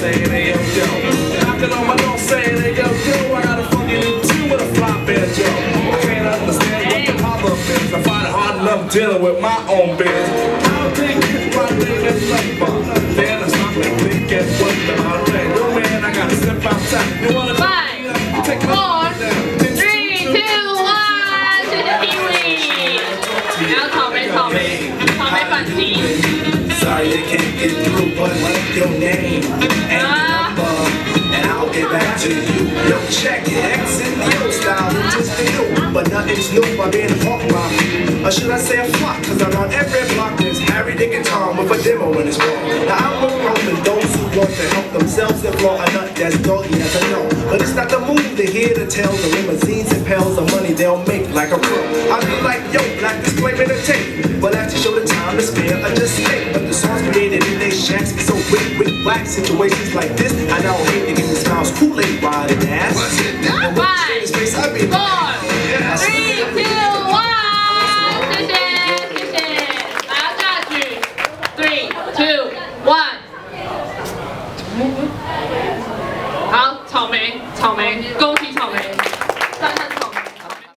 saying, hey, yo, yo. Knocking on my door saying, hey, yo, yo. I got a fucking new tune with a flop ass, yo. I can't understand what the problem is. I find it hard enough dealing with my own biz. I'll take it right there in labor. Then I stop and think and wonder how that. No, man, I gotta step outside. You wanna take my four, three, two, one. Now comment, comment. Comment, Sorry I can't get through, but like your name and number, uh-huh. and I'll get back to you. Yo, check it, X and the old style, it's just the new, but nothing's new by being hawk rock. Or should I say a flock, cause around every block there's Harry, Dick, and Tom with a demo in his wall. Now I'm Roman, those who want to help themselves and floor a nut that's doggy as I know. But it's not the move to hear the tales of limousines and pails of money they'll make like a pro. I be like, yo, black display tape. But after With, with black situations like this, I don't hate the niggas smiles. Kool-Aid wide ass. Five, space, I three, two, one. Good Tommy, Tommy, go see Tommy.